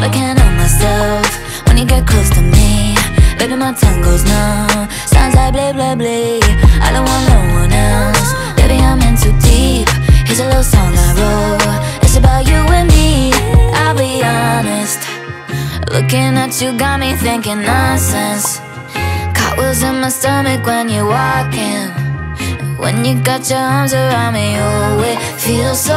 But I can't help myself. When you get close to me Baby, my tongue goes numb. Sounds like blah, blah, blah. I don't want no one else. Baby, I'm in too deep. Here's a little song I wrote. It's about you and me. I'll be honest. Looking at you got me thinking nonsense. Cartwheels in my stomach when you're walking. When you got your arms around me, oh, it feels so